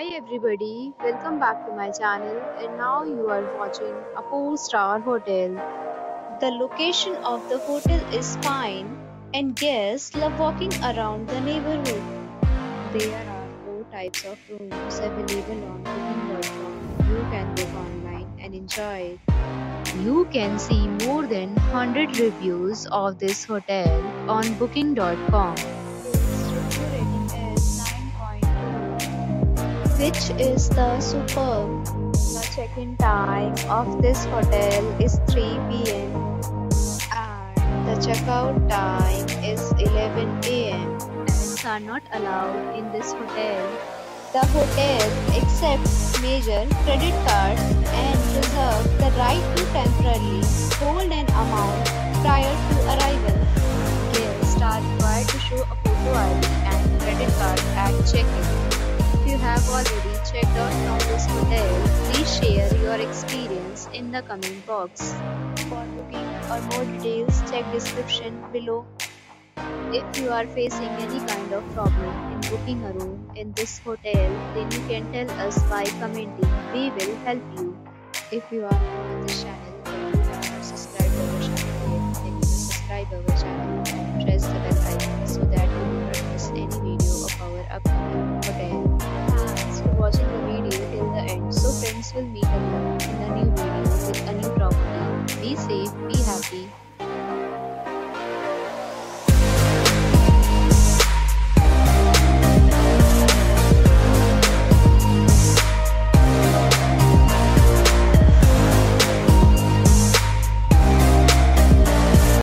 Hi everybody, welcome back to my channel and now you are watching a 4-star hotel. The location of the hotel is fine and guests love walking around the neighborhood. There are 4 types of rooms available on booking.com. You can book online and enjoy. You can see more than 100 reviews of this hotel on booking.com. which is the superb. The check-in time of this hotel is 3 p.m. and the checkout time is 11 a.m. Pets are not allowed in this hotel. The hotel accepts major credit cards and reserves the right to temporarily hold an amount prior to arrival. Guests are required to show a photo ID and credit card at check-in have already checked out from this hotel, please share your experience in the comment box. For booking or more details check description below. If you are facing any kind of problem in booking a room in this hotel, then you can tell us by commenting. We will help you. If you are new to this channel, then our channel you subscribe our channel and press the bell icon so that you do not miss any video of our upcoming friends will meet again in a new video with a new property. Be safe, be happy.